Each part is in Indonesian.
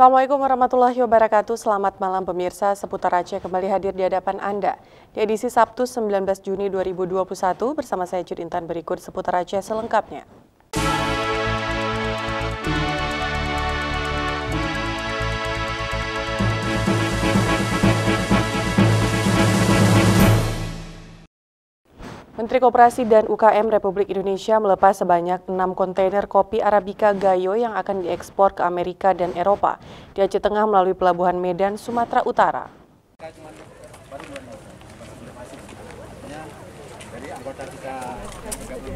Assalamualaikum warahmatullahi wabarakatuh. Selamat malam pemirsa. Seputar Aceh kembali hadir di hadapan Anda. Di edisi Sabtu 19 Juni 2021 bersama saya Intan berikut seputar Aceh selengkapnya. Menteri Koperasi dan UKM Republik Indonesia melepas sebanyak 6 kontainer kopi Arabica Gayo yang akan diekspor ke Amerika dan Eropa di Aceh Tengah melalui Pelabuhan Medan, Sumatera Utara.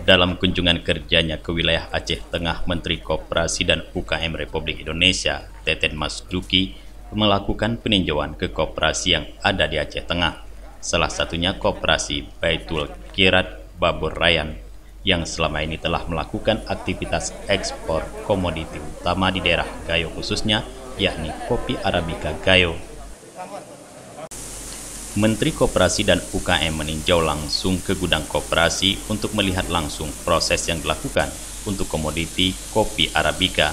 Dalam kunjungan kerjanya ke wilayah Aceh Tengah, Menteri Koperasi dan UKM Republik Indonesia, Teten Mas Duki, melakukan peninjauan ke koperasi yang ada di Aceh Tengah salah satunya Koperasi Baitul Kirat Babur Rayan yang selama ini telah melakukan aktivitas ekspor komoditi utama di daerah Gayo khususnya, yakni kopi Arabica Gayo. Menteri Koperasi dan UKM meninjau langsung ke gudang koperasi untuk melihat langsung proses yang dilakukan untuk komoditi kopi Arabica.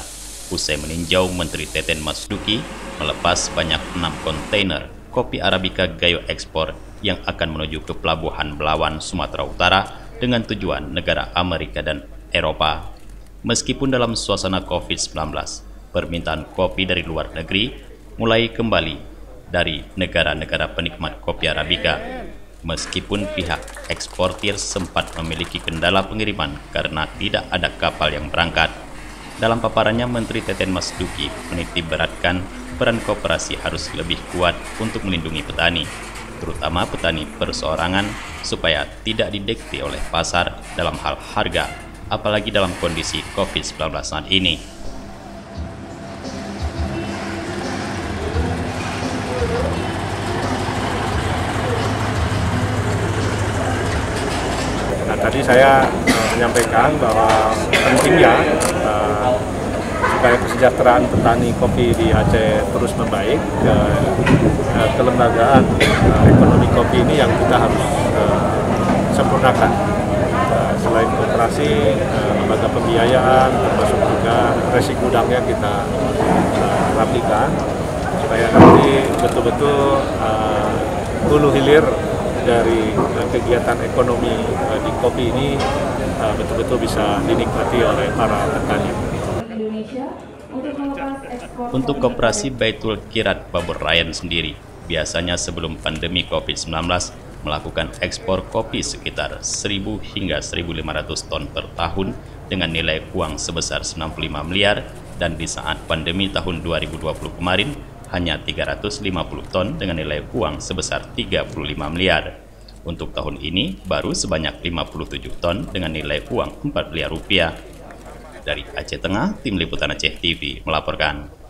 Usai meninjau, Menteri Teten Masduki melepas banyak enam kontainer kopi Arabica Gayo ekspor yang akan menuju ke Pelabuhan Belawan, Sumatera Utara dengan tujuan negara Amerika dan Eropa. Meskipun dalam suasana COVID-19, permintaan kopi dari luar negeri mulai kembali dari negara-negara penikmat kopi Arabica. Meskipun pihak eksportir sempat memiliki kendala pengiriman karena tidak ada kapal yang berangkat. Dalam paparannya, Menteri Teten Mas Duki menitik beratkan peran kooperasi harus lebih kuat untuk melindungi petani terutama petani perseorangan, supaya tidak didekti oleh pasar dalam hal harga, apalagi dalam kondisi COVID-19 saat ini. Nah, tadi saya uh, menyampaikan bahwa pentingnya uh, supaya kesejahteraan petani kopi di Aceh terus membaik, ke, uh, kelembagaan kopi ini yang kita harus uh, sempurnakan. Uh, selain kooperasi, uh, lembaga pembiayaan, termasuk juga resi gudangnya kita uh, rapikan, supaya nanti betul-betul uh, hulu hilir dari uh, kegiatan ekonomi uh, di kopi ini betul-betul uh, bisa dinikmati oleh para petani. Untuk koperasi Baitul Kirat Babur Rayan sendiri, biasanya sebelum pandemi COVID-19 melakukan ekspor kopi sekitar 1.000 hingga 1.500 ton per tahun dengan nilai uang sebesar 95 miliar dan di saat pandemi tahun 2020 kemarin hanya 350 ton dengan nilai uang sebesar 35 miliar. Untuk tahun ini baru sebanyak 57 ton dengan nilai uang 4 miliar rupiah. Dari Aceh Tengah, Tim Liputan Aceh TV melaporkan.